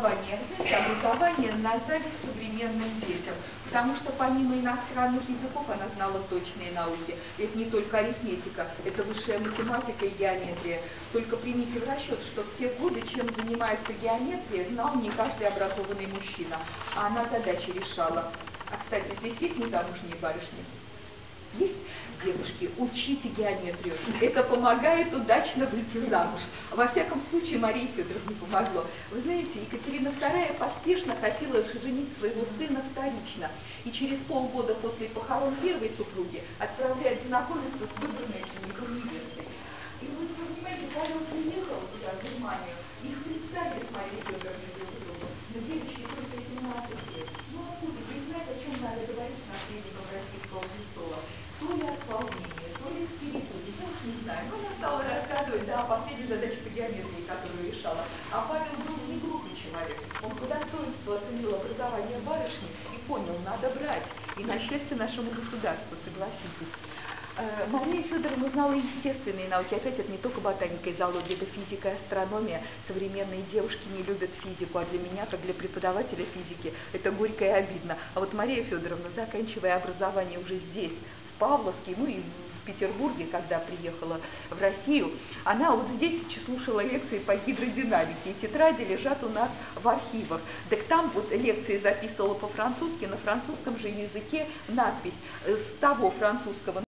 образования. Знаете, образование на зависть современным детям. Потому что помимо иностранных языков она знала точные науки. Это не только арифметика, это высшая математика и геометрия. Только примите в расчет, что в те годы, чем занимается геометрия, знал не каждый образованный мужчина. А она задачи решала. А, кстати, здесь есть незамужние барышни? Есть девушки, учите геометрию. Это помогает удачно выйти замуж. Во всяком случае, Марии Федоровне помогло. Вы знаете, Екатерина II поспешно хотела женить своего сына вторично. И через полгода после похорон первой супруги отправляет знакомиться с выбранной женихом она стала рассказывать, да, о последней задаче по геометрии, которую решала. А Павел был не глупый человек. Он по достоинству оценил образование барышни и понял, надо брать. И на счастье нашему государству, согласитесь. Э, Мария Федоровна знала естественные науки. Опять это не только ботаника и зоология, это физика и астрономия. Современные девушки не любят физику, а для меня, как для преподавателя физики, это горько и обидно. А вот Мария Федоровна, заканчивая образование уже здесь, Павловске, ну и в Петербурге, когда приехала в Россию, она вот здесь слушала лекции по гидродинамике, и тетради лежат у нас в архивах. Так там вот лекции записывала по-французски, на французском же языке надпись с того французского